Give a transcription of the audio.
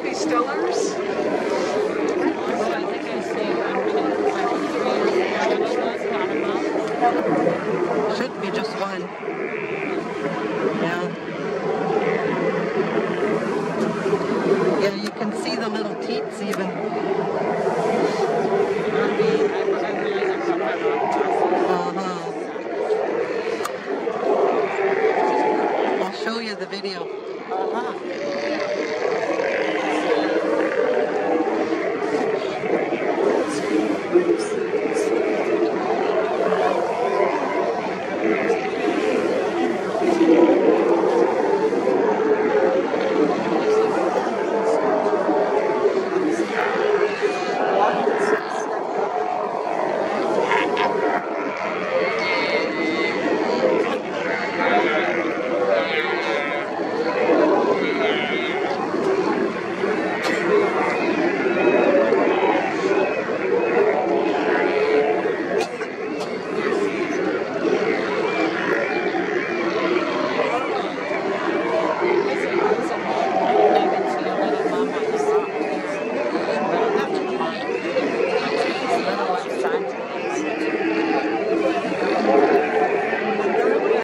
Selfie stillers. Should be just one. Yeah. Yeah, you can see the little teats even. Uh-huh. I'll show you the video. Uh -huh.